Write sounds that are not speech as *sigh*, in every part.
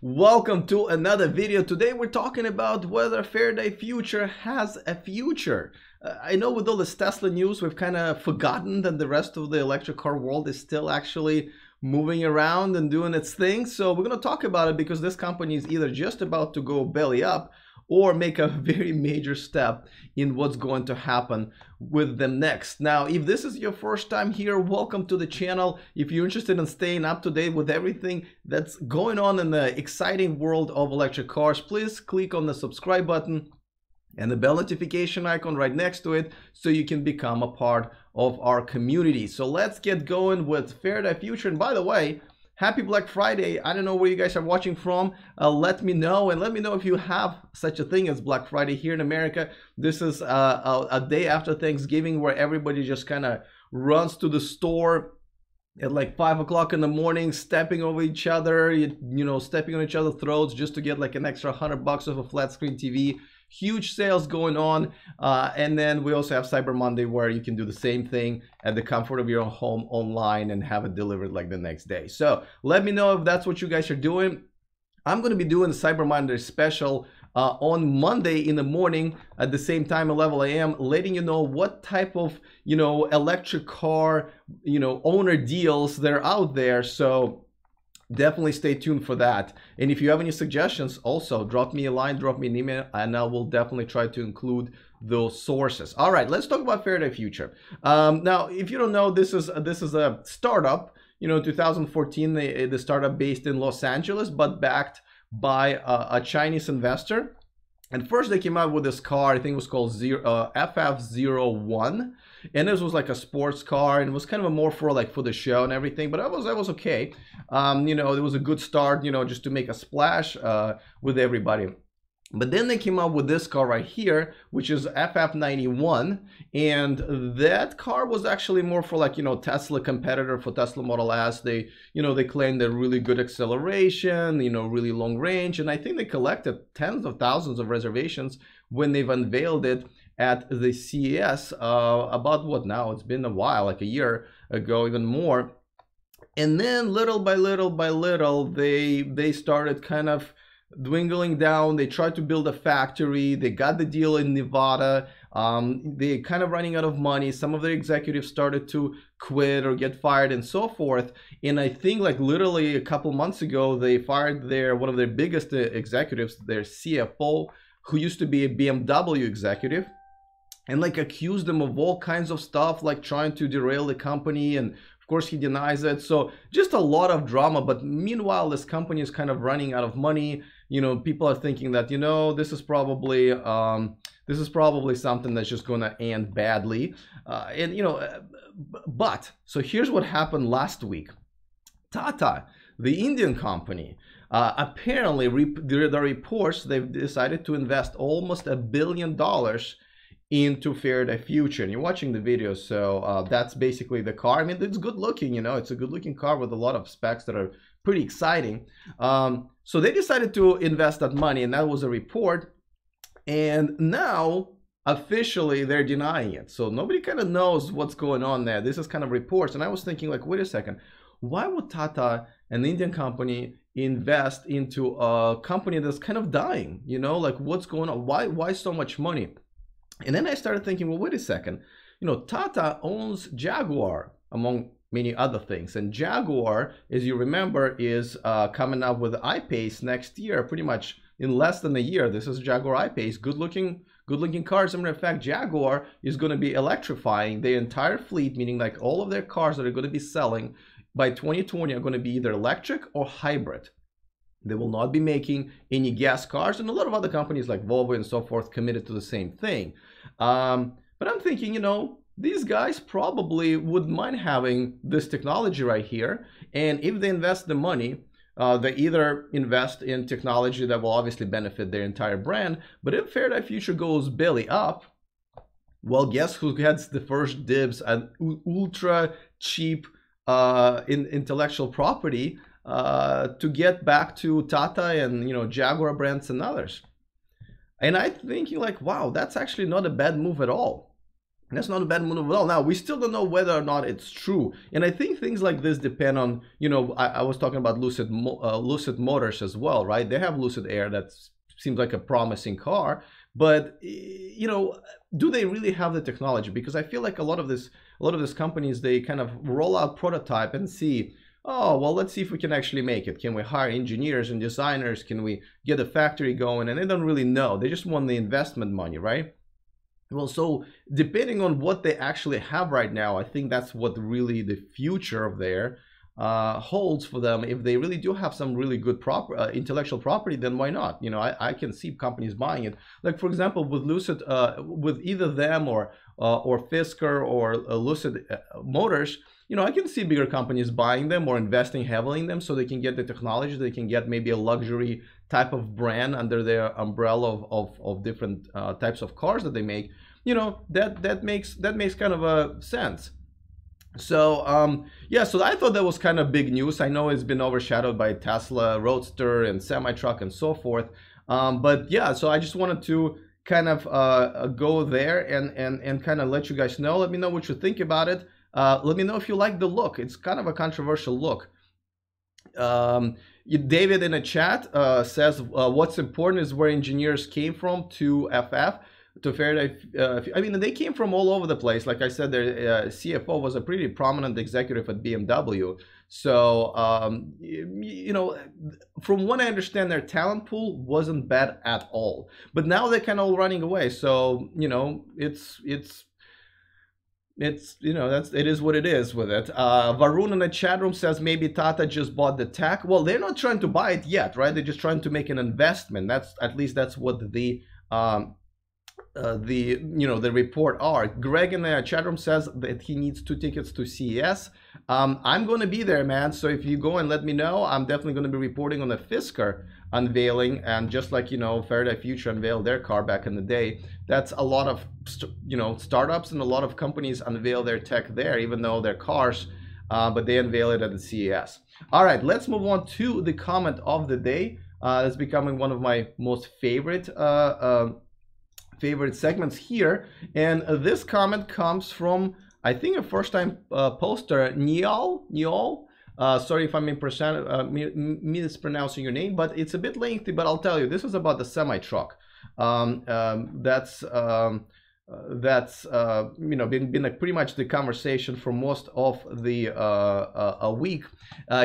Welcome to another video. Today we're talking about whether Faraday Future has a future. Uh, I know with all this Tesla news, we've kind of forgotten that the rest of the electric car world is still actually moving around and doing its thing. So we're going to talk about it because this company is either just about to go belly up or make a *laughs* very major step in what's going to happen with them next. Now, if this is your first time here, welcome to the channel. If you're interested in staying up to date with everything that's going on in the exciting world of electric cars, please click on the subscribe button and the bell notification icon right next to it so you can become a part of our community. So let's get going with Faraday Future. And by the way, Happy Black Friday. I don't know where you guys are watching from. Uh, let me know and let me know if you have such a thing as Black Friday here in America. This is uh, a, a day after Thanksgiving where everybody just kind of runs to the store at like five o'clock in the morning, stepping over each other, you, you know, stepping on each other's throats just to get like an extra hundred bucks of a flat screen TV huge sales going on. Uh, and then we also have Cyber Monday where you can do the same thing at the comfort of your home online and have it delivered like the next day. So let me know if that's what you guys are doing. I'm going to be doing the Cyber Monday special uh, on Monday in the morning at the same time 11 a.m. letting you know what type of you know electric car you know owner deals that are out there so definitely stay tuned for that. And if you have any suggestions, also drop me a line, drop me an email, and I will definitely try to include those sources. All right, let's talk about Faraday Future. Um, now, if you don't know, this is this is a startup. You know, 2014, the, the startup based in Los Angeles, but backed by a, a Chinese investor. And first they came out with this car, I think it was called Zero, uh, FF01 and this was like a sports car and it was kind of a more for like for the show and everything but i was i was okay um, you know it was a good start you know just to make a splash uh, with everybody but then they came out with this car right here, which is FF91. And that car was actually more for like, you know, Tesla competitor for Tesla Model S. They, you know, they claimed a really good acceleration, you know, really long range. And I think they collected tens of thousands of reservations when they've unveiled it at the CES uh, about what now? It's been a while, like a year ago, even more. And then little by little by little, they they started kind of dwindling down. They tried to build a factory. They got the deal in Nevada. Um, they kind of running out of money. Some of their executives started to quit or get fired and so forth. And I think like literally a couple months ago, they fired their one of their biggest uh, executives, their CFO, who used to be a BMW executive and like accused them of all kinds of stuff like trying to derail the company and of course he denies it. So just a lot of drama but meanwhile this company is kind of running out of money. You know people are thinking that you know this is probably um, this is probably something that's just going to end badly. Uh, and you know uh, but so here's what happened last week. Tata the indian company uh, apparently the, the reports they've decided to invest almost a billion dollars into Faraday Future. And you're watching the video, so uh, that's basically the car. I mean, it's good looking, you know, it's a good looking car with a lot of specs that are pretty exciting. Um, so they decided to invest that money, and that was a report. And now, officially, they're denying it. So nobody kind of knows what's going on there. This is kind of reports. And I was thinking, like, wait a second, why would Tata, an Indian company, invest into a company that's kind of dying? You know, like, what's going on? Why, why so much money? And then I started thinking, well, wait a second. You know, Tata owns Jaguar, among many other things. And Jaguar, as you remember, is uh, coming up with I-Pace next year, pretty much in less than a year. This is Jaguar I-Pace, good looking, good looking cars. As a matter of fact, Jaguar is going to be electrifying their entire fleet, meaning like all of their cars that are going to be selling by 2020 are going to be either electric or hybrid. They will not be making any gas cars, and a lot of other companies like Volvo and so forth committed to the same thing. Um, but I'm thinking, you know, these guys probably would mind having this technology right here. And if they invest the money, uh, they either invest in technology that will obviously benefit their entire brand. But if Faraday Future goes belly up, well, guess who gets the first dibs at ultra cheap uh, in intellectual property uh, to get back to Tata and you know Jaguar brands and others. And I'm thinking like, wow, that's actually not a bad move at all. That's not a bad move at all. Now we still don't know whether or not it's true, and I think things like this depend on you know I, I was talking about Lucid uh, Lucid Motors as well, right? They have Lucid Air that seems like a promising car, but you know, do they really have the technology? Because I feel like a lot of this a lot of these companies they kind of roll out prototype and see oh well let's see if we can actually make it. Can we hire engineers and designers? Can we get a factory going? And they don't really know. They just want the investment money right? Well, so depending on what they actually have right now, I think that's what really the future of there uh, holds for them. If they really do have some really good proper uh, intellectual property, then why not? You know, I, I can see companies buying it. Like for example, with Lucid, uh, with either them or uh, or Fisker or uh, Lucid uh, Motors, you know, I can see bigger companies buying them or investing heavily in them so they can get the technology, they can get maybe a luxury type of brand under their umbrella of, of, of different types of cars that they make you know that that makes that makes kind of a sense so um, yeah so i thought that was kind of big news. I know it's been overshadowed by tesla roadster and semi truck and so forth. Um, but yeah so i just wanted to kind of uh, go there and and and kind of let you guys know. Let me know what you think about it. Uh, let me know if you like the look. It's kind of a controversial look. Um, David in the chat uh, says uh, what's important is where engineers came from to FF to Faraday. Uh, I mean, they came from all over the place. Like I said, their uh, CFO was a pretty prominent executive at BMW. So, um, you, know, from what I understand, their talent pool wasn't bad at all. But now they're kind of all running away. So, you know, it's it's it's you know that's it is what it is with it. Uh, Varun in the chat room says maybe Tata just bought the tech. Well, they're not trying to buy it yet, right? They're just trying to make an investment. That's at least that's what the um, uh, the you know the report are. Greg in the chat room says that he needs two tickets to CES. Um, I'm going to be there, man. So if you go and let me know, I'm definitely going to be reporting on the Fisker unveiling. And just like you know, Faraday Future unveiled their car back in the day, that's a lot of you know startups and a lot of companies unveil their tech there, even though they're cars, uh, but they unveil it at the CES. All right, let's move on to the comment of the day. Uh, it's becoming one of my most favorite. Uh, uh favorite segments here. And uh, this comment comes from, I think, a first-time uh, poster, Niall. Niall. Uh, sorry if I'm uh, mispronouncing your name, but it's a bit lengthy. But I'll tell you, this is about the semi truck. Um, um, that's um, uh, that's uh, you know been been pretty much the conversation for most of the a week.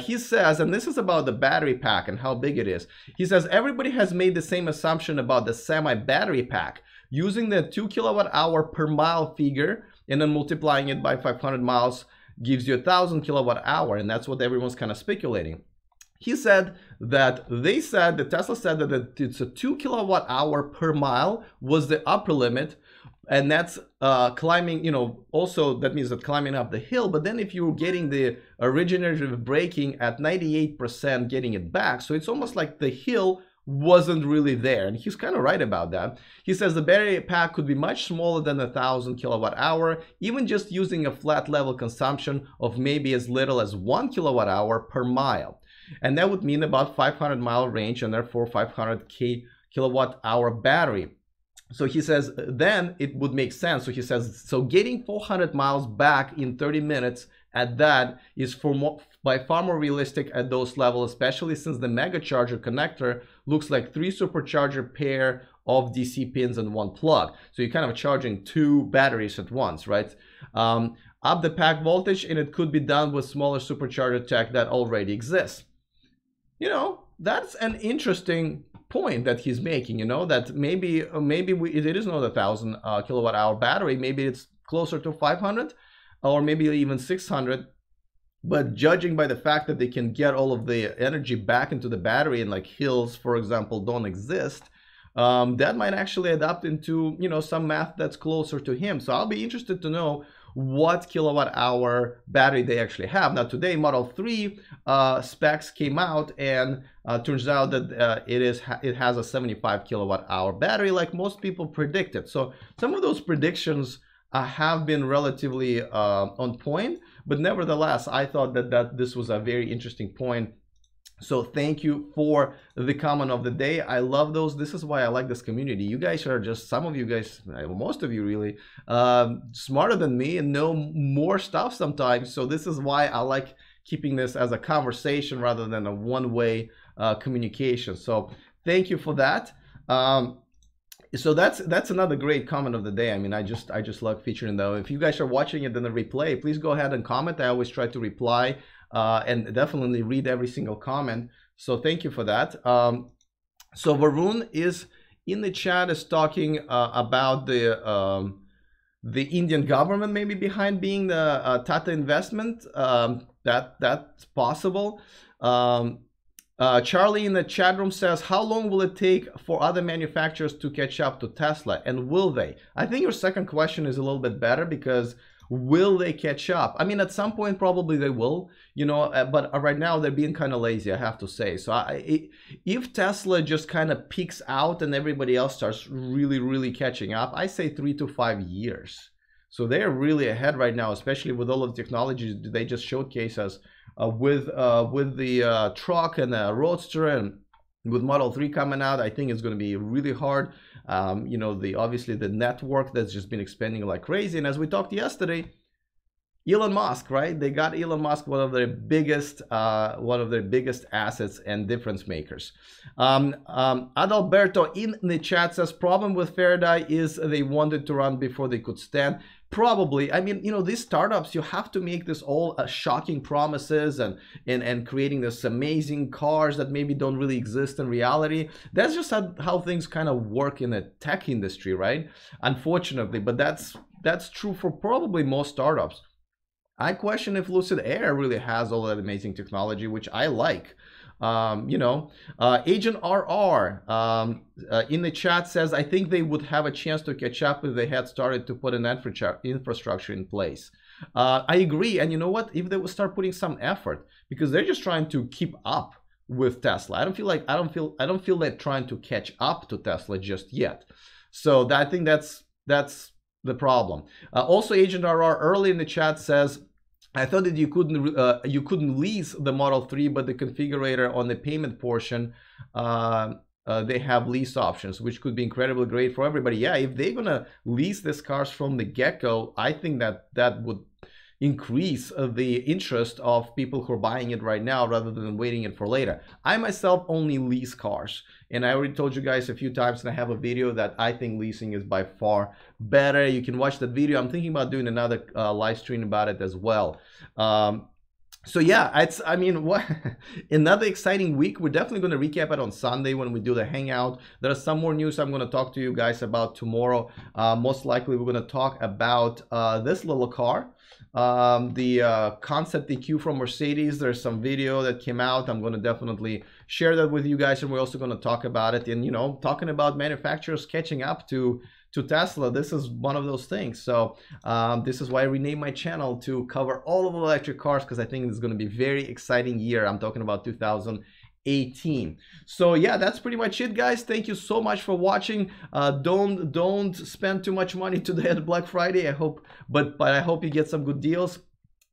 He says, and this is about the battery pack and how big it is. He says everybody has made the same assumption about the semi battery pack, using the 2 kilowatt hour per mile figure and then multiplying it by 500 miles gives you a 1000 kilowatt hour and that's what everyone's kind of speculating. He said that they said that tesla said that it's a 2 kilowatt hour per mile was the upper limit and that's uh, climbing you know also that means that climbing up the hill but then if you're getting the regenerative braking at 98% getting it back so it's almost like the hill wasn't really there. And he's kind of right about that. He says the battery pack could be much smaller than a thousand kilowatt hour, even just using a flat level consumption of maybe as little as one kilowatt hour per mile. And that would mean about 500 mile range and therefore 500 k kilowatt hour battery. So he says then it would make sense. So he says so getting 400 miles back in 30 minutes at that is for more, by far more realistic at those levels, especially since the mega charger connector looks like three supercharger pair of DC pins and one plug. So you're kind of charging two batteries at once, right? Um, up the pack voltage and it could be done with smaller supercharger tech that already exists. You know, that's an interesting point that he's making, you know, that maybe maybe we, it is not a thousand uh, kilowatt hour battery, maybe it's closer to 500 or maybe even 600 but judging by the fact that they can get all of the energy back into the battery and like hills for example don't exist um, that might actually adapt into you know some math that's closer to him so i'll be interested to know what kilowatt hour battery they actually have now today model 3 uh, specs came out and uh, turns out that uh, it is it has a 75 kilowatt hour battery like most people predicted so some of those predictions uh, have been relatively uh, on point. But nevertheless, I thought that, that this was a very interesting point So thank you for the comment of the day. I love those. This is why I like this community. You guys are just some of you guys, most of you really, um, smarter than me and know more stuff sometimes. So this is why I like keeping this as a conversation rather than a one-way uh, communication. So thank you for that. Um, so that's that's another great comment of the day. I mean, I just I just love featuring though. If you guys are watching it in the replay, please go ahead and comment. I always try to reply uh, and definitely read every single comment. So thank you for that. Um, so Varun is in the chat is talking uh, about the um, the Indian government maybe behind being the uh, Tata investment. Um, that that's possible. Um, uh, Charlie in the chat room says, how long will it take for other manufacturers to catch up to Tesla? And will they? I think your second question is a little bit better because will they catch up? I mean, at some point, probably they will, you know, uh, but right now they're being kind of lazy, I have to say. So I, if Tesla just kind of peaks out and everybody else starts really, really catching up, I say three to five years. So they're really ahead right now, especially with all of the technologies they just showcase us uh, with uh, with the uh, truck and the roadster and with Model 3 coming out, I think it's going to be really hard. Um, you know, the obviously the network that's just been expanding like crazy. And as we talked yesterday, Elon Musk, right? They got Elon Musk, one of their biggest, uh, one of their biggest assets and difference makers. Um, um, Adalberto in the chat says problem with Faraday is they wanted to run before they could stand probably i mean you know these startups you have to make this all uh, shocking promises and, and and creating this amazing cars that maybe don't really exist in reality. That's just how, how things kind of work in the tech industry right? Unfortunately but that's that's true for probably most startups. I question if lucid air really has all that amazing technology which i like um, you know, uh, Agent RR um, uh, in the chat says, I think they would have a chance to catch up if they had started to put an infrastructure in place. Uh, I agree. And you know what? If they would start putting some effort, because they're just trying to keep up with Tesla. I don't feel like I don't feel I don't feel they're trying to catch up to Tesla just yet. So that, I think that's that's the problem. Uh, also, Agent RR early in the chat says I thought that you couldn't uh, you couldn't lease the Model 3, but the configurator on the payment portion, uh, uh, they have lease options, which could be incredibly great for everybody. Yeah, if they're gonna lease these cars from the get-go, I think that that would increase uh, the interest of people who are buying it right now rather than waiting it for later. I myself only lease cars and I already told you guys a few times and I have a video that I think leasing is by far better. You can watch that video. I'm thinking about doing another uh, live stream about it as well. Um, so yeah, it's I mean *laughs* what another exciting week. We're definitely going to recap it on Sunday when we do the hangout. There are some more news I'm going to talk to you guys about tomorrow. Uh, most likely we're going to talk about uh, this little car um, the uh, concept EQ from Mercedes. There's some video that came out. I'm going to definitely share that with you guys, and we're also going to talk about it. And you know, talking about manufacturers catching up to to Tesla, this is one of those things. So um, this is why I renamed my channel to cover all of electric cars because I think it's going to be very exciting year. I'm talking about 2000. 18 so yeah that's pretty much it guys thank you so much for watching uh, don't don't spend too much money today at black friday i hope but but i hope you get some good deals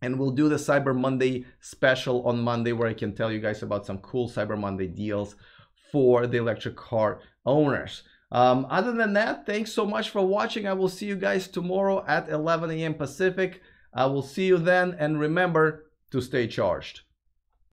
and we'll do the cyber monday special on monday where i can tell you guys about some cool cyber monday deals for the electric car owners um, other than that thanks so much for watching. I will see you guys tomorrow at 11 a.m pacific. I will see you then and remember to stay charged